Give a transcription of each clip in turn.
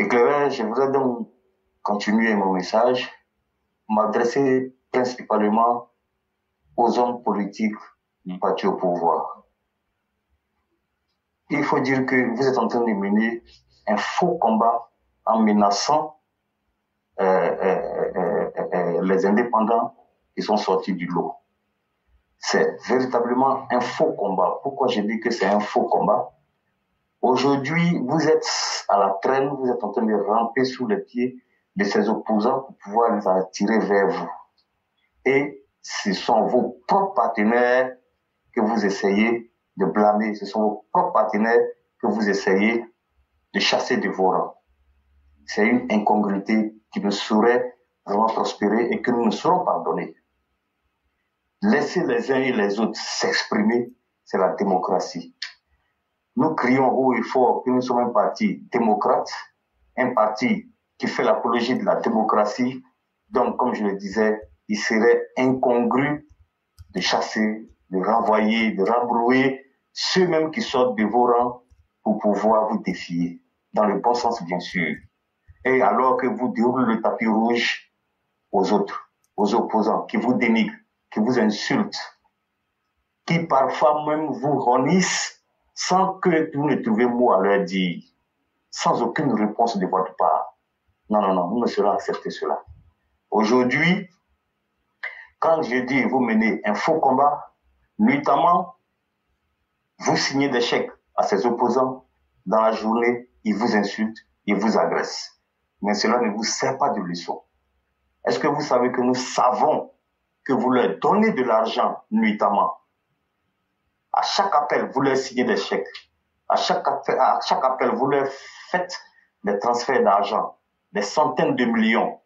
Éclaireur, je voudrais donc continuer mon message, m'adresser principalement aux hommes politiques du parti au pouvoir. Il faut dire que vous êtes en train de mener un faux combat en menaçant euh, euh, euh les indépendants qui sont sortis du lot. C'est véritablement un faux combat. Pourquoi je dis que c'est un faux combat? Aujourd'hui, vous êtes à la traîne, vous êtes en train de ramper sous les pieds de ces opposants pour pouvoir les attirer vers vous. Et ce sont vos propres partenaires que vous essayez de blâmer. Ce sont vos propres partenaires que vous essayez de chasser de vos rangs. C'est une incongruité qui ne saurait vraiment prospérer et que nous ne saurons pardonner. Laisser les uns et les autres s'exprimer, c'est la démocratie. Nous crions haut et fort que nous sommes un parti démocrate, un parti qui fait l'apologie de la démocratie. Donc, comme je le disais, il serait incongru de chasser, de renvoyer, de rembrouiller ceux-mêmes qui sortent de vos rangs pour pouvoir vous défier, dans le bon sens bien sûr. Et alors que vous déroulez le tapis rouge aux autres, aux opposants, qui vous dénigrent, qui vous insultent, qui parfois même vous ronnissent sans que vous ne trouviez mot à leur dire, sans aucune réponse de votre part. Non, non, non, nous ne serons accepter cela. Aujourd'hui, quand je dis vous menez un faux combat, notamment, vous signez des chèques à ses opposants, dans la journée, ils vous insultent, ils vous agressent. Mais cela ne vous sert pas de leçon. Est-ce que vous savez que nous savons que vous leur donnez de l'argent nuitamment À chaque appel, vous leur signez des chèques. À chaque appel, vous leur faites des transferts d'argent, des centaines de millions.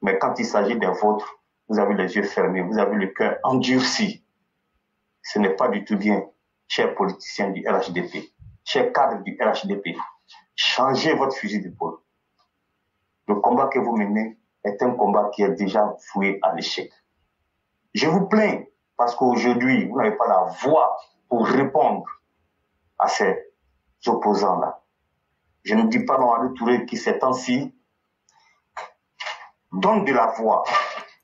Mais quand il s'agit des vôtres, vous avez les yeux fermés, vous avez le cœur endurci. Ce n'est pas du tout bien, chers politiciens du RHDP, chers cadres du RHDP. Changez votre fusil d'épaule. Le combat que vous menez est un combat qui est déjà foué à l'échec. Je vous plains parce qu'aujourd'hui, vous n'avez pas la voix pour répondre à ces opposants-là. Je ne dis pas Mamadou Touré qui ces temps-ci donne de la voix.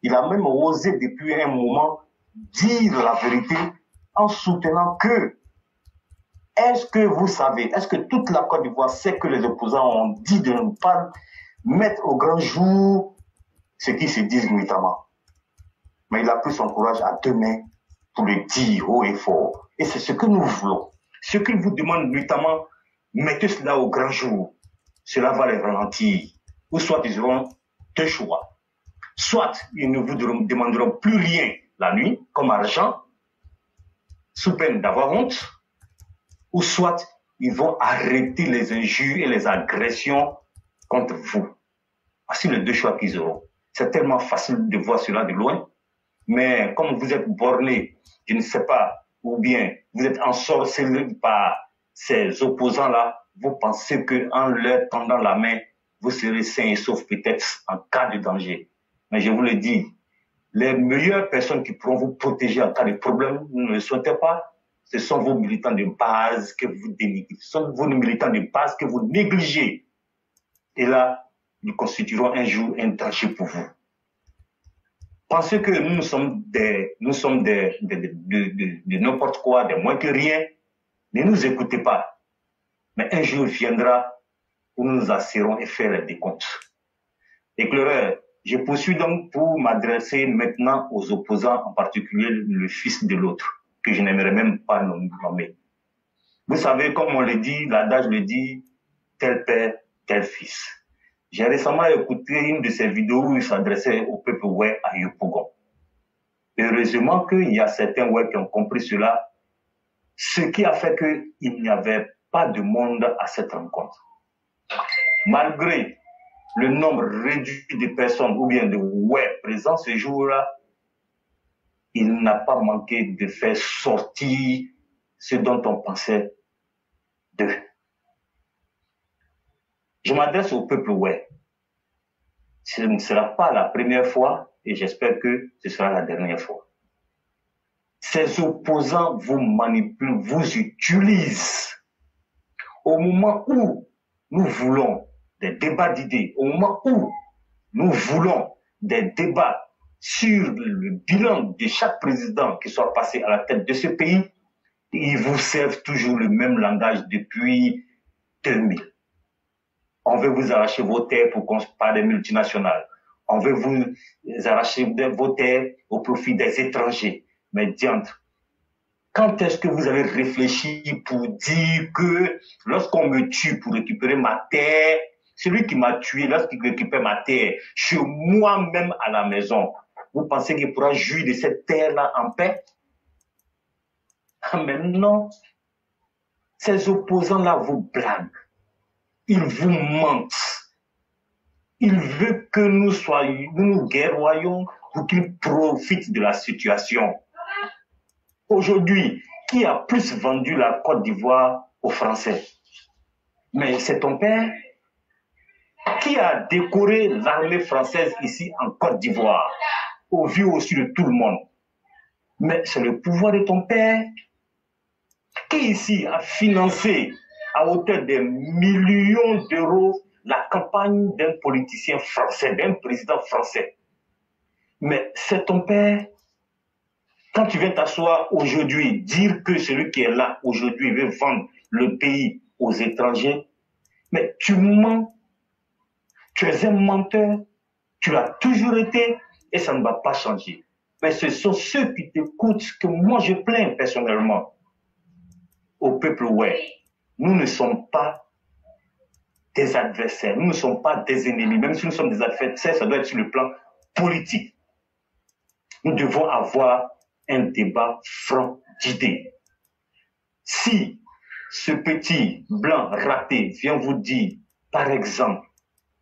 Il a même osé depuis un moment dire la vérité en soutenant que est-ce que vous savez, est-ce que toute la Côte d'Ivoire sait que les opposants ont dit de ne pas mettre au grand jour ce qui se disent notamment Mais il a pris son courage à deux mains pour le dire haut et fort. Et c'est ce que nous voulons. Ce qu'il vous demande notamment, mettez cela au grand jour. Cela va les ralentir. Ou soit ils auront deux choix. Soit ils ne vous demanderont plus rien la nuit, comme argent, sous peine d'avoir honte, ou soit ils vont arrêter les injures et les agressions contre vous. Voici les deux choix qu'ils auront. C'est tellement facile de voir cela de loin, mais comme vous êtes borné, je ne sais pas, ou bien vous êtes ensorcelé par ces opposants-là, vous pensez qu'en leur tendant la main, vous serez sain et sauf peut-être en cas de danger. Mais je vous le dis, les meilleures personnes qui pourront vous protéger en cas de problème, ne le souhaitez pas, ce sont vos militants de base que vous dénigrez. Ce sont vos militants de base que vous négligez. Et là, nous constituerons un jour un danger pour vous. Pensez que nous sommes des, nous sommes des, de, de, de, n'importe quoi, de moins que rien. Ne nous écoutez pas. Mais un jour viendra où nous nous et faire les décomptes. Éclaireur, je poursuis donc pour m'adresser maintenant aux opposants, en particulier le fils de l'autre que je n'aimerais même pas nommer. Vous savez, comme on le dit, l'adage le dit, tel père, tel fils. J'ai récemment écouté une de ses vidéos où il s'adressait au peuple ouais à Yopougon. Heureusement qu'il y a certains ouais qui ont compris cela, ce qui a fait qu'il n'y avait pas de monde à cette rencontre. Malgré le nombre réduit de personnes ou bien de ouais présents ce jour-là, il n'a pas manqué de faire sortir ce dont on pensait d'eux. Je m'adresse au peuple ouais. Ce ne sera pas la première fois et j'espère que ce sera la dernière fois. Ces opposants vous manipulent, vous utilisent. Au moment où nous voulons des débats d'idées, au moment où nous voulons des débats sur le bilan de chaque président qui soit passé à la tête de ce pays, ils vous servent toujours le même langage depuis 2000. On veut vous arracher vos terres pour qu'on parle des multinationales. On veut vous arracher vos terres au profit des étrangers. Mais diantre, quand est-ce que vous avez réfléchi pour dire que lorsqu'on me tue pour récupérer ma terre, celui qui m'a tué, lorsqu'il récupère ma terre, chez moi-même à la maison, vous pensez qu'il pourra jouir de cette terre-là en paix? Ah, Mais non. Ces opposants-là vous blaguent. Ils vous mentent. Ils veulent que nous soyons, nous guerroyons pour qu'ils profitent de la situation. Aujourd'hui, qui a plus vendu la Côte d'Ivoire aux Français? Mais c'est ton père qui a décoré l'armée française ici en Côte d'Ivoire, au vu aussi de tout le monde. Mais c'est le pouvoir de ton père qui ici a financé à hauteur de millions d'euros la campagne d'un politicien français, d'un président français. Mais c'est ton père. Quand tu viens t'asseoir aujourd'hui, dire que celui qui est là aujourd'hui veut vendre le pays aux étrangers, mais tu mens. Tu es un menteur. Tu l'as toujours été et ça ne va pas changer. Mais ce sont ceux qui t'écoutent que moi je plains personnellement au peuple ouais. Nous ne sommes pas des adversaires, nous ne sommes pas des ennemis. Même si nous sommes des adversaires, ça doit être sur le plan politique. Nous devons avoir un débat franc d'idées. Si ce petit blanc raté vient vous dire, par exemple,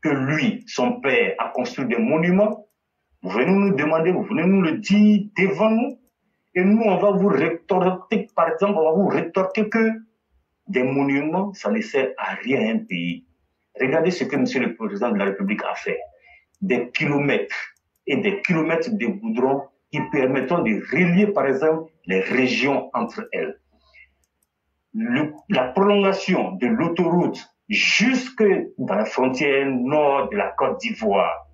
que lui, son père, a construit des monuments, vous venez nous demander, vous venez nous le dire devant nous, et nous, on va vous rétorquer, par exemple, on va vous rétorquer que des monuments, ça ne sert à rien à un pays. Regardez ce que Monsieur le Président de la République a fait. Des kilomètres et des kilomètres de goudron qui permettront de relier, par exemple, les régions entre elles. la prolongation de l'autoroute jusque dans la frontière nord de la Côte d'Ivoire.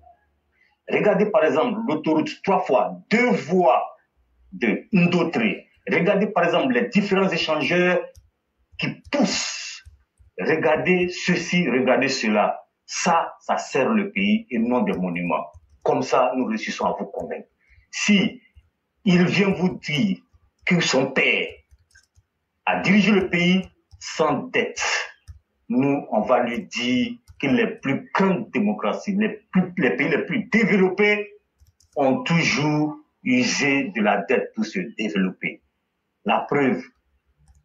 Regardez, par exemple, l'autoroute trois fois, deux voies de Ndotré. Regardez, par exemple, les différents échangeurs qui poussent. Regardez ceci, regardez cela. Ça, ça sert le pays et non des monuments. Comme ça, nous réussissons à vous convaincre. Si il vient vous dire que son père a dirigé le pays sans dette, nous, on va lui dire que les plus grandes démocraties, les, les pays les plus développés ont toujours usé de la dette pour se développer. La preuve,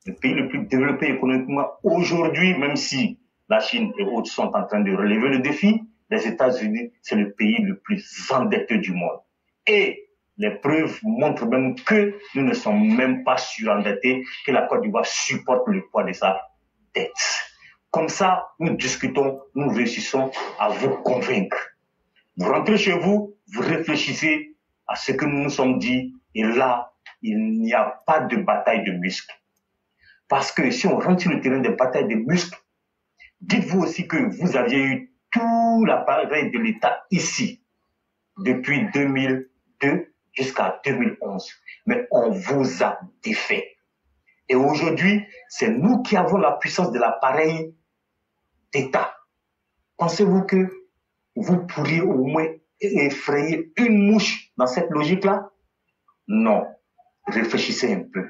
le pays le plus développé économiquement aujourd'hui, même si la Chine et autres sont en train de relever le défi, les États-Unis, c'est le pays le plus endetté du monde. Et les preuves montrent même que nous ne sommes même pas surendettés, que la Côte d'Ivoire supporte le poids de sa dette. Comme ça, nous discutons, nous réussissons à vous convaincre. Vous rentrez chez vous, vous réfléchissez à ce que nous nous sommes dit, et là, il n'y a pas de bataille de muscles. Parce que si on rentre sur le terrain de bataille de muscles, dites-vous aussi que vous aviez eu tout l'appareil de l'État ici depuis 2002 jusqu'à 2011. Mais on vous a défait. Et aujourd'hui, c'est nous qui avons la puissance de l'appareil d'État. Pensez-vous que vous pourriez au moins effrayer une mouche dans cette logique-là? Non. Réfléchissez un peu.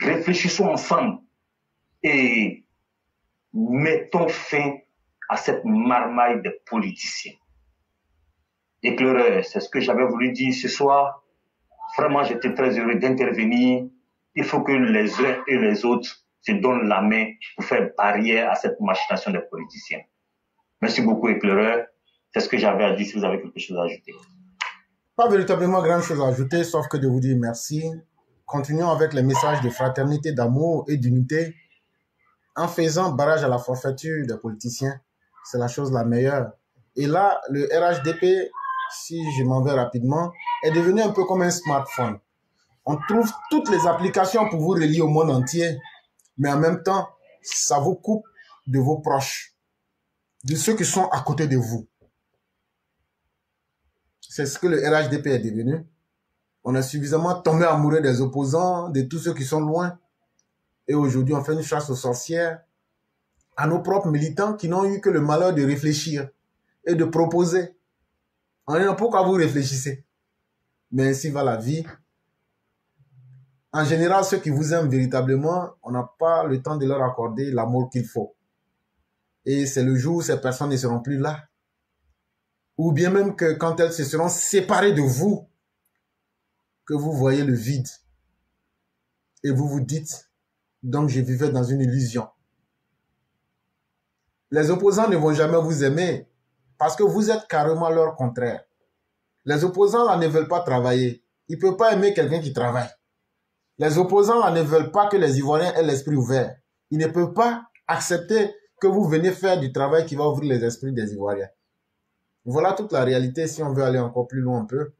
Réfléchissons ensemble et mettons fin à cette marmaille de politiciens. Éclaireur, c'est ce que j'avais voulu dire ce soir. Vraiment, j'étais très heureux d'intervenir. Il faut que les uns et les autres se donnent la main pour faire barrière à cette machination des politiciens. Merci beaucoup, éclaireur. C'est ce que j'avais à dire si vous avez quelque chose à ajouter. Pas véritablement grand chose à ajouter, sauf que de vous dire merci. Continuons avec les messages de fraternité, d'amour et d'unité en faisant barrage à la forfaiture des politiciens. C'est la chose la meilleure. Et là, le RHDP, si je m'en vais rapidement, est devenu un peu comme un smartphone. On trouve toutes les applications pour vous relier au monde entier, mais en même temps, ça vous coupe de vos proches. de ceux qui sont à côté de vous. C'est ce que le RHDP est devenu. On a suffisamment tombé amoureux des opposants, de tous ceux qui sont loin. Et aujourd'hui, on fait une chasse aux sorcières à nos propres militants qui n'ont eu que le malheur de réfléchir et de proposer. On est pourquoi vous réfléchissez? Mais ainsi va la vie. En général, ceux qui vous aiment véritablement, on n'a pas le temps de leur accorder l'amour qu'il faut. Et c'est le jour où ces personnes ne seront plus là. Ou bien même que quand elles se seront séparées de vous, que vous voyez le vide. Et vous vous dites, donc je vivais dans une illusion. Les opposants ne vont jamais vous aimer parce que vous êtes carrément leur contraire. Les opposants là ne veulent pas travailler. Ils ne peuvent pas aimer quelqu'un qui travaille. Les opposants là ne veulent pas que les Ivoiriens aient l'esprit ouvert. Ils ne peuvent pas accepter que vous venez faire du travail qui va ouvrir les esprits des Ivoiriens. Voilà toute la réalité si on veut aller encore plus loin un peu.